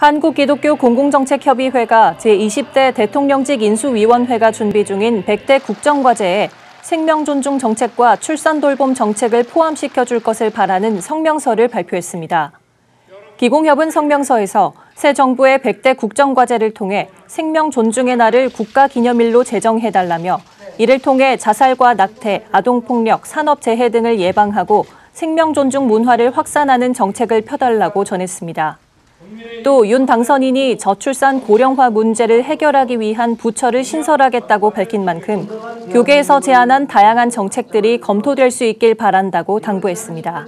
한국기독교 공공정책협의회가 제20대 대통령직 인수위원회가 준비 중인 100대 국정과제에 생명존중 정책과 출산돌봄 정책을 포함시켜 줄 것을 바라는 성명서를 발표했습니다. 기공협은 성명서에서 새 정부의 100대 국정과제를 통해 생명 존중의 날을 국가기념일로 제정해달라며 이를 통해 자살과 낙태, 아동폭력, 산업재해 등을 예방하고 생명 존중 문화를 확산하는 정책을 펴달라고 전했습니다. 또 윤 당선인이 저출산 고령화 문제를 해결하기 위한 부처를 신설하겠다고 밝힌 만큼 교계에서 제안한 다양한 정책들이 검토될 수 있길 바란다고 당부했습니다.